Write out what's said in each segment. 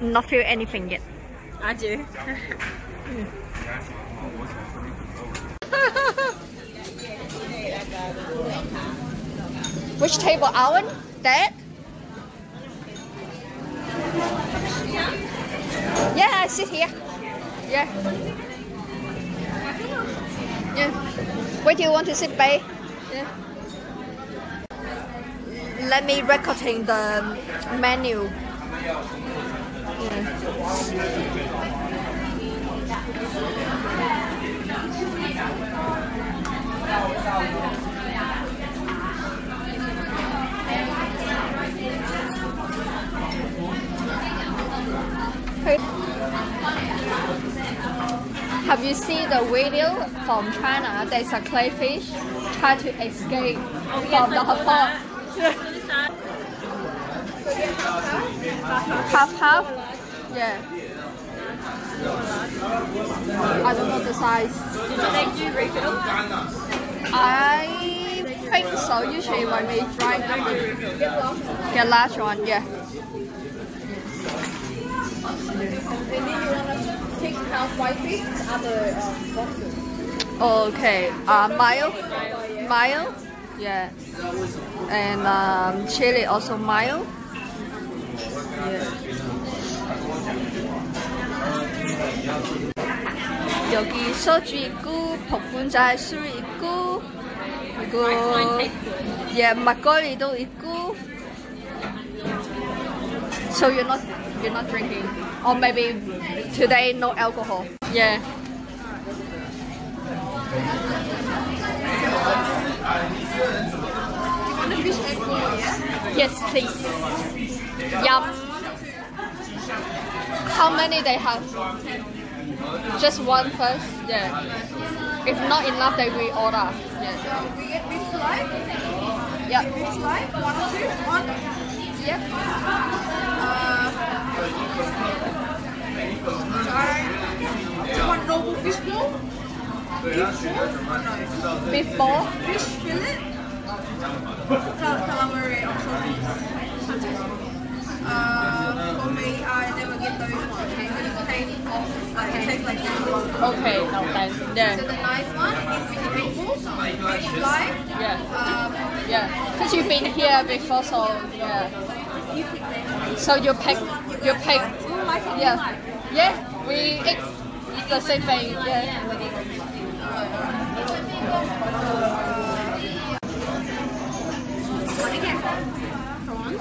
not feel anything yet. I do. Which table? Owen? Dad? Yeah, I sit here. Yeah. Yeah. Where do you want to sit, babe? Yeah. Let me recording the menu. Have you seen the video from China? There's a crayfish try to escape from the hot pot. half half? Yeah. I don't know the size. Did you they do refill? I think so. Usually when we try the large one, yeah. You want to take half white fish, other. Okay. Uh, mayo, mayo, yeah, and um, chili also mayo. 여기 소주 있고 복분자 술 있고 그리고 예 막걸리도 있고. So you're not you're not drinking, or maybe today no alcohol. Yeah. Yes, please. Yum. How many they have? Just one first. Yeah. If not enough, they will order. Yeah. We get beef slide, Yeah. beef slide, one, two, one. Yep. Uh, you want normal fish ball? Beef ball? Fish fillet? Cal- calamari anchovies. Uh, for me, I never get those ones. They just taste off, like it tastes like. Okay. No thanks. So Yeah. the nice one is with the fly. Yeah. Um, Yeah. Cause you've been here before, so yeah. So you pick. You pick. Yeah. Yeah. We eat the same thing. Yeah. what again? Prawns.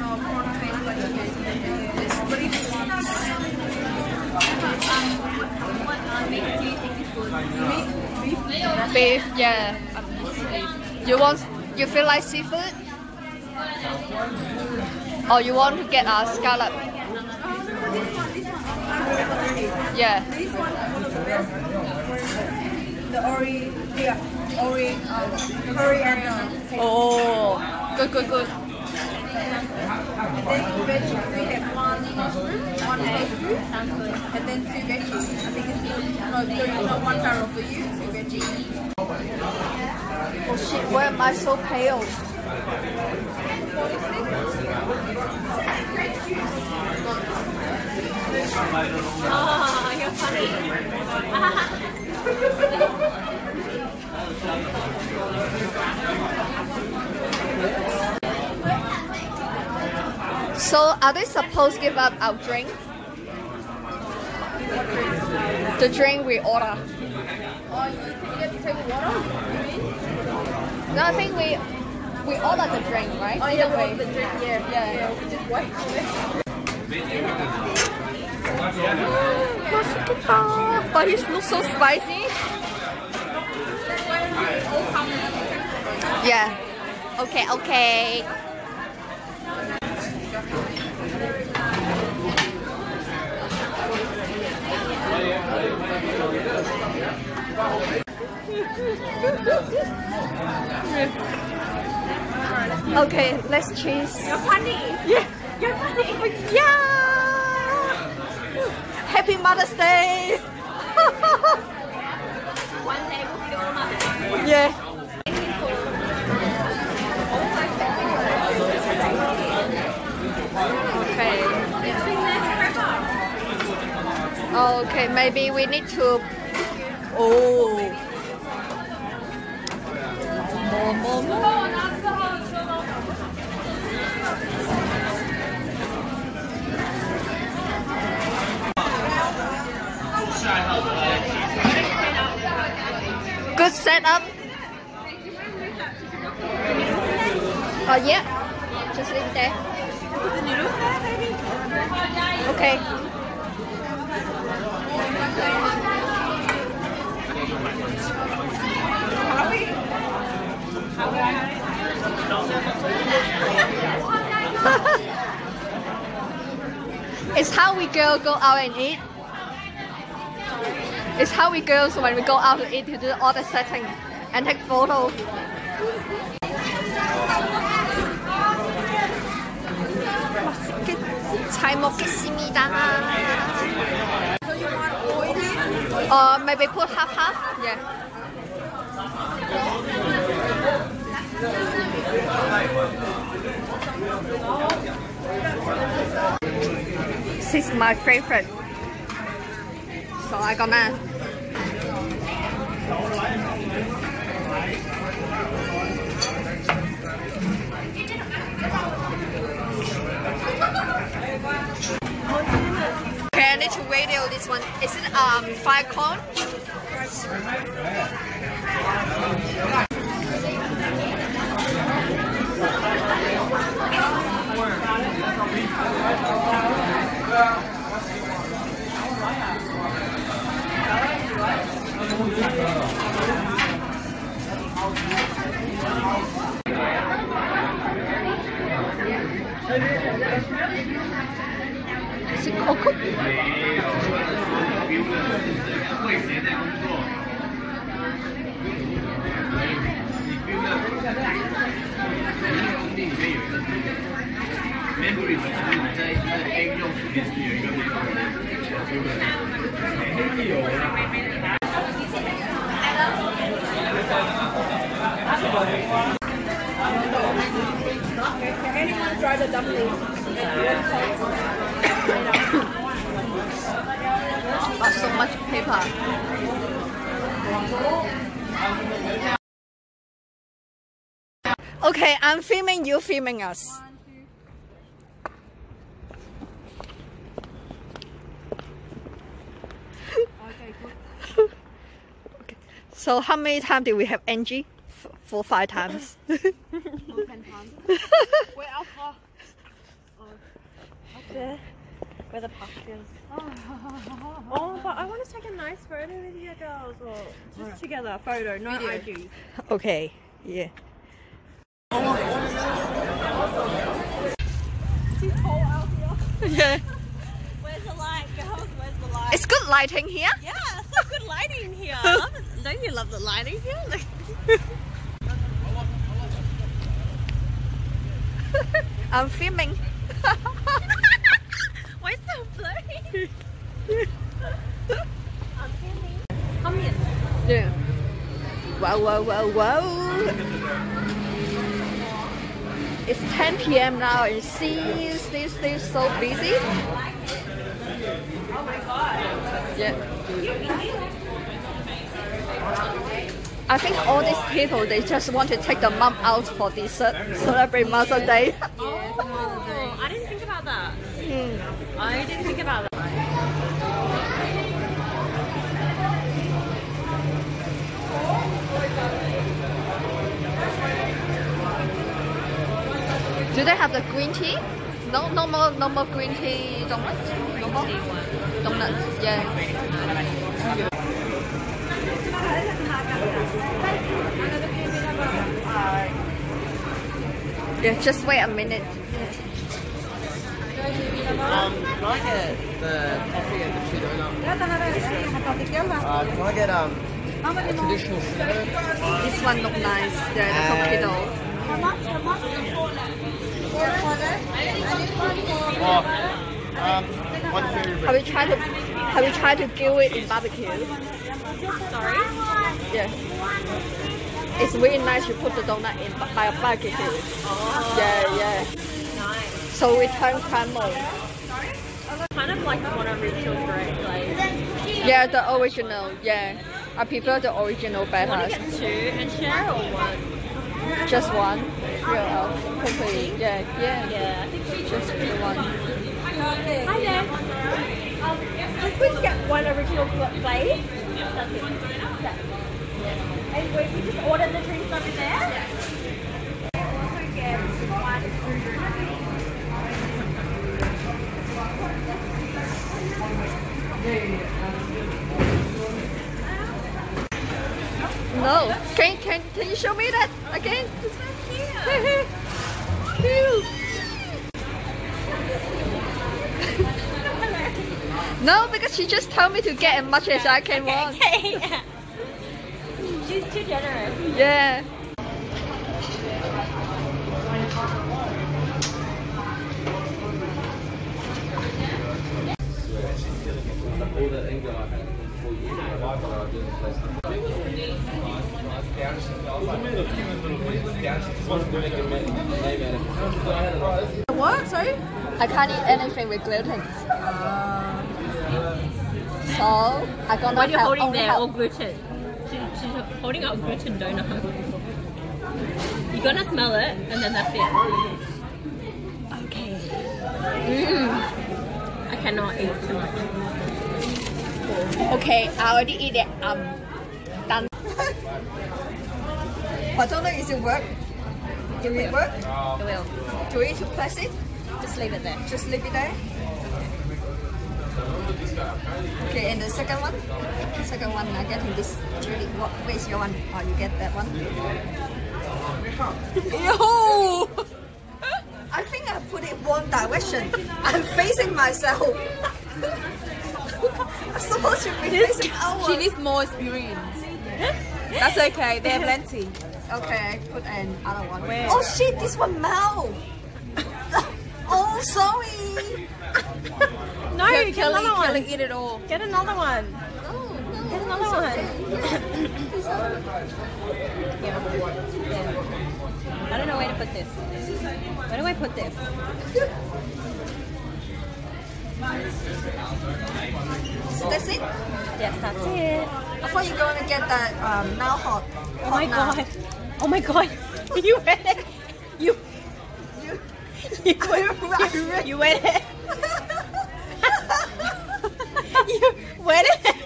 No, prawn tastes like What do you Beef? Beef? Yeah. um. You want? You feel like seafood? Or you want to get a scallop? This one, this one. I. Yeah. This one is the best. The ori, yeah, ori, um, coriander. Oh, good, good, good. And then we have mushroom, one and then two veggies. I think it's no, three, no, one barrel for you, two veggies. Oh shit, why am I so pale? Oh, you're funny. So are they supposed to give up our drink? The drink we order. Oh, you get to take water? No, I think we we order the drink, right? Oh yeah, we the drink. Yeah, yeah, yeah. We just wait for it. But it's not so spicy. Yeah. Okay. Okay. Okay, let's chase. You're funny. Yeah. You're funny. Yeah. Happy Mother's Day. One day will be all mothers. Yeah. Okay, maybe we need to. Oh. More, more, more. Good setup. Oh yeah. Just leave it there. Okay. it's how we girls go out and eat. It's how we girls when we go out to eat to do all the setting and take photos. 잘 먹겠습니다. So you want oily? Uh, maybe put half half. Yeah. This is my favorite. So I gonna. Okay, I need to radio this one. Is it um five cone? memory 本身你在在 A 用里面是有一个 memory，对不对？有啊。 Can anyone try the dumplings? So much paper. Okay, I'm filming you filming us. Okay. So how many times did we have Angie? Four, five times. Where alpha? there where the park is. Oh, but I want to take a nice photo with you girls, or just together, a photo, no Video. IG. okay, yeah. Yeah. Where's the light, girls? Where's the light? It's good lighting here. yeah, so good lighting here. I love it. Don't you love the lighting here? I'm filming. Why so blurry? I'm filming. Come here. Yeah. Wow, wow, wow, wow. It's 10 p.m. now and see, still, still so busy. Oh my god. Yeah. I think all these people, they just want to take the mom out for dessert, celebrate Mother's Day. Oh, I didn't think about that. Hmm. I didn't think about that. Do they have the green tea? No, no more, no more green tea donuts. No more donuts. Yeah. Yeah, just wait a minute. Um, can I get the coffee and the two donuts? Uh, can I get um a traditional cinnamon? This one look nice. Yeah, the cookie dough. Or um one fairy Have you tried to have you tried to grill it in barbecue? Sorry? Yeah. It's really nice you put the donut in ba- by a barbecue. Yeah, yeah. Nice. So we turn caramel. Kind of like the one I originally great, like Yeah, the original. Yeah, I prefer the original Want to better. get two and share or one? Just one. Yeah, quickly. Yeah, yeah. Yeah, I think we Just the one. Hi there. Um, just please get one original gla- glaze. That's it. And we we just ordered the drinks over there. Also get one No. Can can can you show me that again? no, because she just told me to get as much as I can want. Okay. She's too generous. Yeah. all the anger I had for you, my wife and I didn't place What? Sorry? I can't eat anything with gluten. So I gonna What you're have holding only there, have- all gluten. She, she's holding up gluten donut. You're gonna smell it, and then that's it. Okay. Mm. I cannot eat too much. Okay, I already eat it. Um, done. I don't know, is it work? Do it work? It will. Do we need to press it? Just leave it there. Just leave it there. Okay, and the second one? Second one, I get in this. Julie, what, where's your one? Oh, you get that one. Yo! I think I put it wrong direction. I'm facing myself. I'm supposed to be outward. She needs more experience. That's okay. They have plenty. Okay, put another one. Where? Oh shit, this one Mao. oh, sorry. No, Kelly, get another one. Kelly, eat it all. Get another one. No, no. Get another oh, one. okay. I don't know where to put this. Where do I put this? So that's it. Yes, that's it. I thought you were gonna get that um, now hot. Oh my god. Oh my god. You went it. You. You, You went it. You went it. You went it.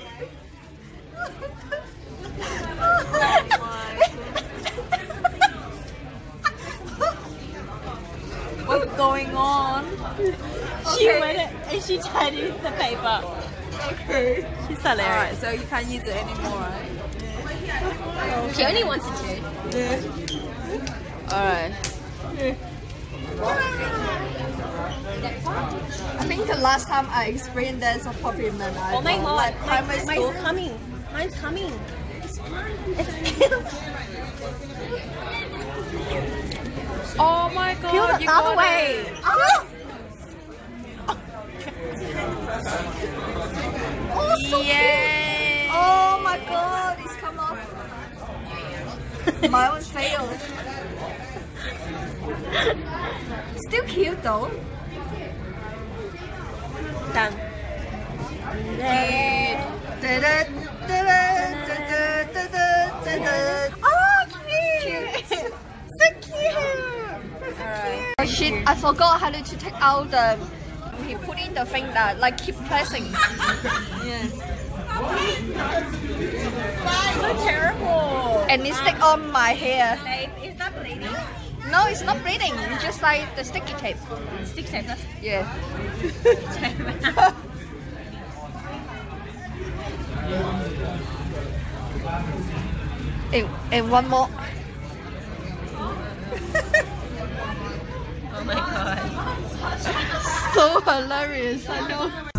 What's going on? She Okay. went it and she to use the paper. Okay. She's Alright, hilarious. so you can't use it anymore, right? She only wanted to. Alright. I think the last time I experienced that of Pokemon, I Oh my god. like My, primary mine's school. coming. Mine's coming. It's Oh my god. Peel the other way. it. Ah! Oh, so Yay. cute. Oh my god, it's come off. My one failed. Still cute though. done. Oh, cute! so cute! Alright. Oh shit, I forgot how to take out the. He put in the thing that like keep pressing. Yeah. So terrible. and it stick on my hair. Is that bleeding? No, it's not bleeding. It's just like the sticky tape. Stick tape. That's Yeah. and, and one more. oh my god. so hilarious. I know.